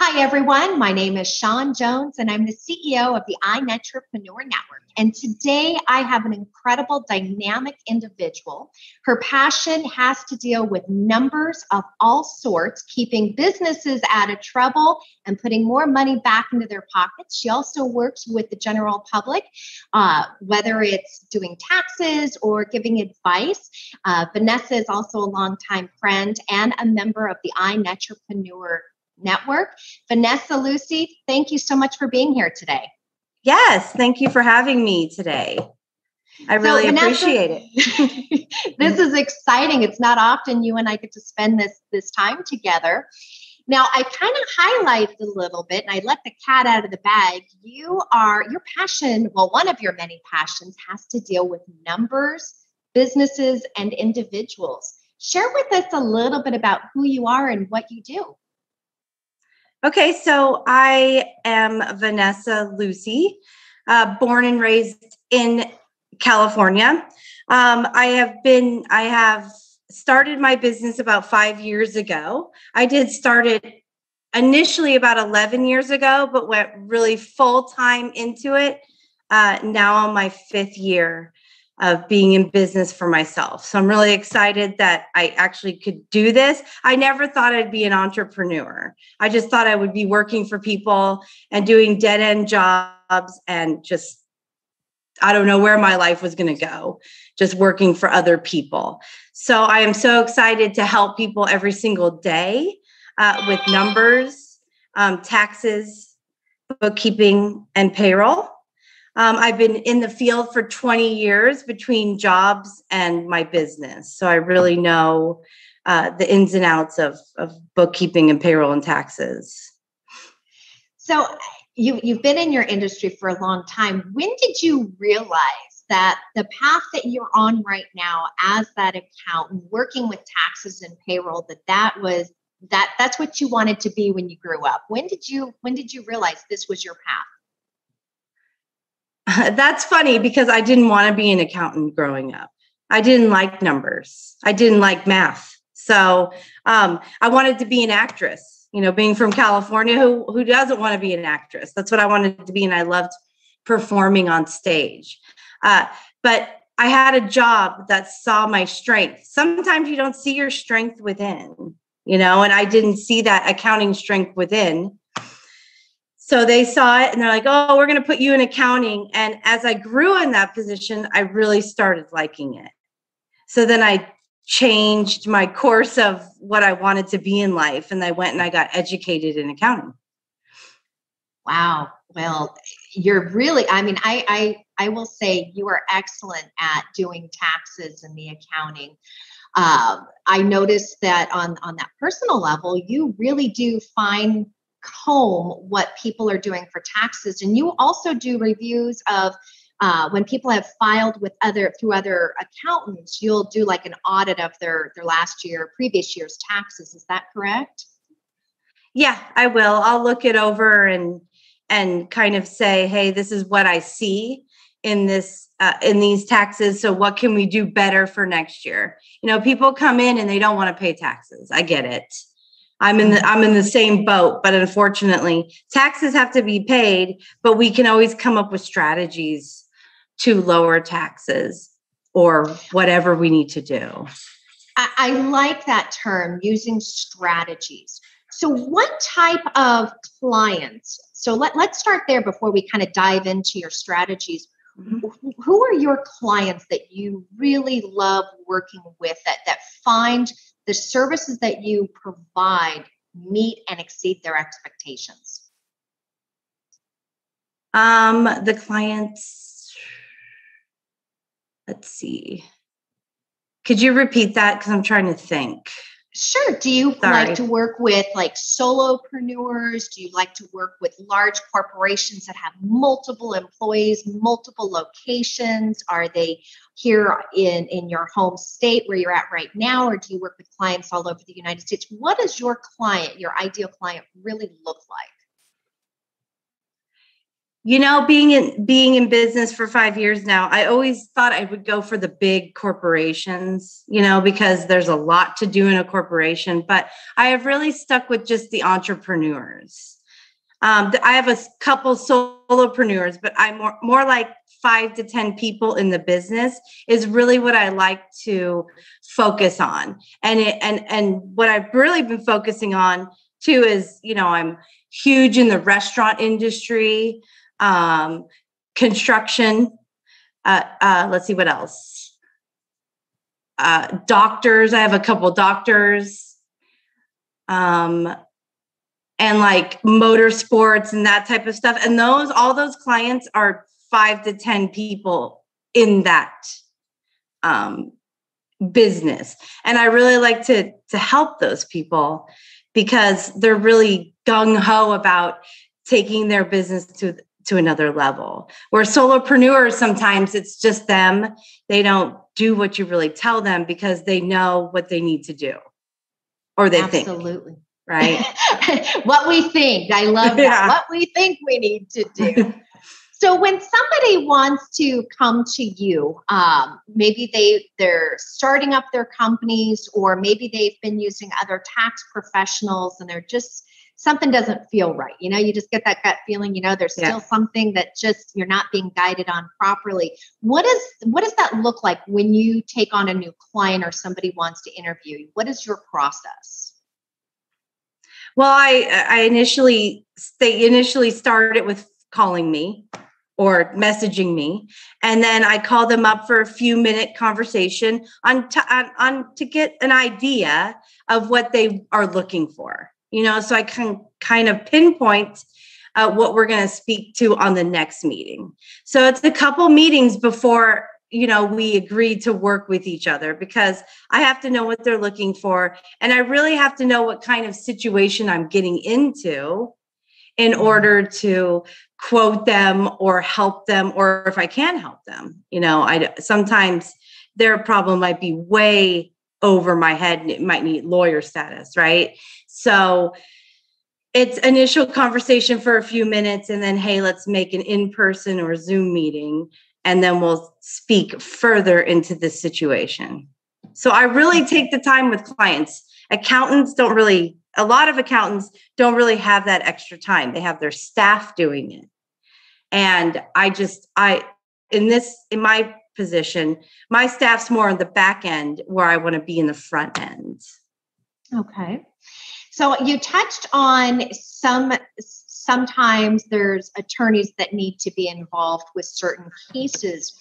Hi, everyone. My name is Sean Jones, and I'm the CEO of the iNetrepreneur Network. And today I have an incredible, dynamic individual. Her passion has to deal with numbers of all sorts, keeping businesses out of trouble and putting more money back into their pockets. She also works with the general public, uh, whether it's doing taxes or giving advice. Uh, Vanessa is also a longtime friend and a member of the iNetrepreneur Network. Vanessa Lucey, thank you so much for being here today. Yes, thank you for having me today. I really so, Vanessa, appreciate it. this is exciting. It's not often you and I get to spend this this time together. Now, I kind of highlighted a little bit and I let the cat out of the bag. You are, your passion, well, one of your many passions has to deal with numbers, businesses, and individuals. Share with us a little bit about who you are and what you do. Okay, so I am Vanessa Lucey, uh, born and raised in California. Um, I have been, I have started my business about five years ago. I did start it initially about 11 years ago, but went really full time into it uh, now on my fifth year of being in business for myself. So I'm really excited that I actually could do this. I never thought I'd be an entrepreneur. I just thought I would be working for people and doing dead end jobs and just, I don't know where my life was going to go, just working for other people. So I am so excited to help people every single day uh, with numbers, um, taxes, bookkeeping, and payroll. Um, I've been in the field for 20 years between jobs and my business. So I really know uh, the ins and outs of, of bookkeeping and payroll and taxes. So you, you've been in your industry for a long time. When did you realize that the path that you're on right now as that accountant, working with taxes and payroll, that that was that that's what you wanted to be when you grew up? When did you when did you realize this was your path? That's funny because I didn't want to be an accountant growing up. I didn't like numbers. I didn't like math. So um, I wanted to be an actress. You know, being from California, who who doesn't want to be an actress? That's what I wanted to be, and I loved performing on stage. Uh, but I had a job that saw my strength. Sometimes you don't see your strength within, you know, and I didn't see that accounting strength within. So they saw it and they're like, oh, we're going to put you in accounting. And as I grew in that position, I really started liking it. So then I changed my course of what I wanted to be in life. And I went and I got educated in accounting. Wow. Well, you're really, I mean, I, I, I will say you are excellent at doing taxes and the accounting. Um, I noticed that on, on that personal level, you really do find comb what people are doing for taxes. And you also do reviews of uh, when people have filed with other through other accountants, you'll do like an audit of their their last year, previous year's taxes. Is that correct? Yeah, I will. I'll look it over and and kind of say, hey, this is what I see in this uh, in these taxes. So what can we do better for next year? You know, people come in and they don't want to pay taxes. I get it. I'm in the I'm in the same boat, but unfortunately, taxes have to be paid, but we can always come up with strategies to lower taxes or whatever we need to do. I, I like that term, using strategies. So, what type of clients? So, let, let's start there before we kind of dive into your strategies. Mm-hmm. Who are your clients that you really love working with that, that find the services that you provide meet and exceed their expectations? Um, the clients, let's see. Could you repeat that? Because I'm trying to think. Sure. Do you Sorry. like to work with like solopreneurs? Do you like to work with large corporations that have multiple employees, multiple locations? Are they here in, in your home state where you're at right now, or do you work with clients all over the United States? What does your client, your ideal client, really look like? You know being in being in business for five years now i always thought i would go for the big corporations you know because there's a lot to do in a corporation but i have really stuck with just the entrepreneurs. Um, i have a couple solopreneurs but i'm more, more like five to ten people in the business is really what i like to focus on. And it and and what i've really been focusing on too is you know i'm huge in the restaurant industry um, construction. Uh, uh, let's see what else. Uh, doctors. I have a couple doctors. Um, and like motorsports and that type of stuff. And those, all those clients are five to 10 people in that um, business. And I really like to, to help those people because they're really gung ho about taking their business to to another level. Where solopreneurs, sometimes it's just them. They don't do what you really tell them because they know what they need to do or they Absolutely. think. Absolutely. Right. what we think. I love that. Yeah. What we think we need to do. so when somebody wants to come to you, um, maybe they they're starting up their companies, or maybe they've been using other tax professionals and they're just something doesn't feel right. You know, you just get that gut feeling, you know, there's still yeah. something that just you're not being guided on properly. What is what does that look like when you take on a new client or somebody wants to interview you? What is your process? Well, I I initially they initially started with calling me or messaging me and then i call them up for a few minute conversation on, to, on, on to get an idea of what they are looking for you know, so I can kind of pinpoint uh, what we're going to speak to on the next meeting. So it's a couple meetings before you know we agree to work with each other because i have to know what they're looking for and i really have to know what kind of situation i'm getting into in mm-hmm. order to quote them or help them or if i can help them you know i sometimes their problem might be way over my head and it might need lawyer status right so it's initial conversation for a few minutes and then, hey, let's make an in person or Zoom meeting. And then we'll speak further into this situation. So I really take the time with clients. Accountants don't really, a lot of accountants don't really have that extra time. They have their staff doing it. And I just, I, in this, in my position, my staff's more on the back end where I want to be in the front end. Okay. So you touched on some sometimes there's attorneys that need to be involved with certain cases.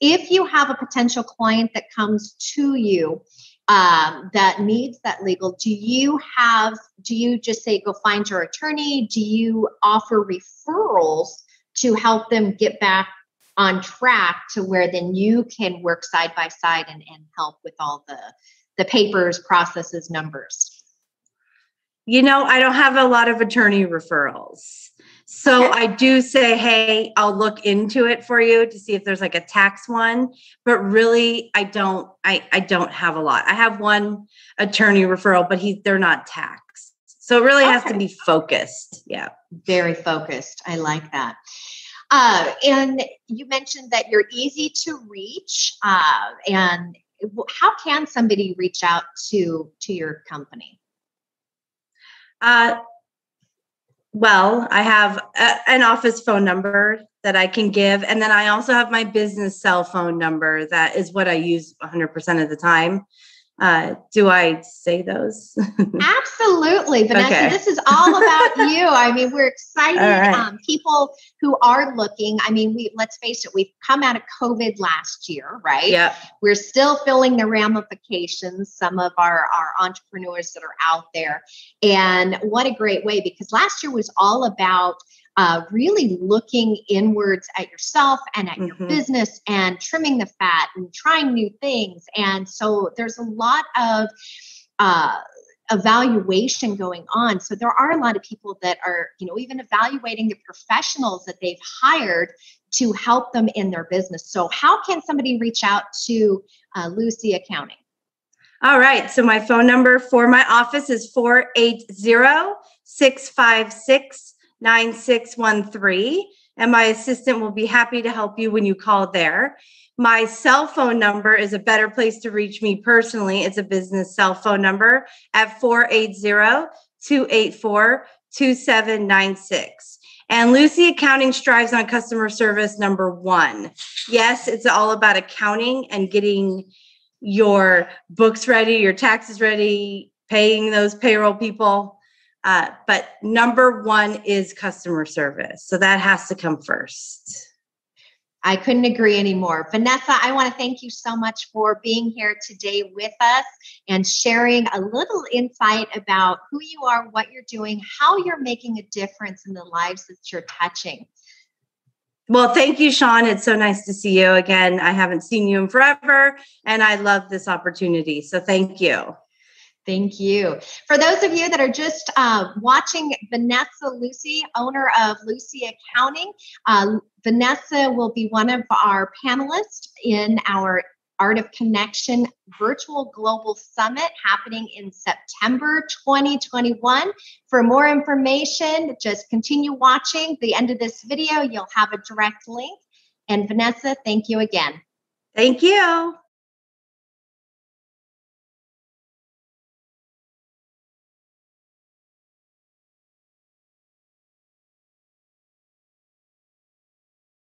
If you have a potential client that comes to you um, that needs that legal, do you have, do you just say go find your attorney? Do you offer referrals to help them get back on track to where then you can work side by side and, and help with all the the papers, processes, numbers? you know, I don't have a lot of attorney referrals. So I do say, hey, I'll look into it for you to see if there's like a tax one. But really, I don't, I, I don't have a lot. I have one attorney referral, but he they're not taxed. So it really okay. has to be focused. Yeah. Very focused. I like that. Uh, and you mentioned that you're easy to reach. Uh, and how can somebody reach out to to your company? Uh, well, I have a, an office phone number that I can give. And then I also have my business cell phone number that is what I use 100% of the time. Uh, do I say those? Absolutely, Vanessa. Okay. This is all about you. I mean, we're excited. Right. Um, people who are looking. I mean, we let's face it. We've come out of COVID last year, right? Yeah. We're still feeling the ramifications. Some of our our entrepreneurs that are out there, and what a great way because last year was all about uh, really looking inwards at yourself and at mm-hmm. your business and trimming the fat and trying new things. And so there's a lot of uh, evaluation going on. So there are a lot of people that are, you know, even evaluating the professionals that they've hired to help them in their business. So how can somebody reach out to uh, Lucey Accounting? All right. So my phone number for my office is 480 656 9613. and my assistant will be happy to help you when you call there. My cell phone number is a better place to reach me personally. It's a business cell phone number at 480 284 2796. And Lucey Accounting strives on customer service number one. Yes, it's all about accounting and getting your books ready, your taxes ready, paying those payroll people. Uh, but number one is customer service. So that has to come first. I couldn't agree anymore. Vanessa, I want to thank you so much for being here today with us and sharing a little insight about who you are, what you're doing, how you're making a difference in the lives that you're touching. Well, thank you, Sean. It's so nice to see you again. I haven't seen you in forever, and I love this opportunity. So thank you. Thank you. For those of you that are just uh, watching Vanessa Lucey, owner of Lucey Accounting, uh, Vanessa will be one of our panelists in our Art of Connection Virtual Global Summit happening in September 2021. For more information, just continue watching. the end of this video, you'll have a direct link. And Vanessa, thank you again. Thank you.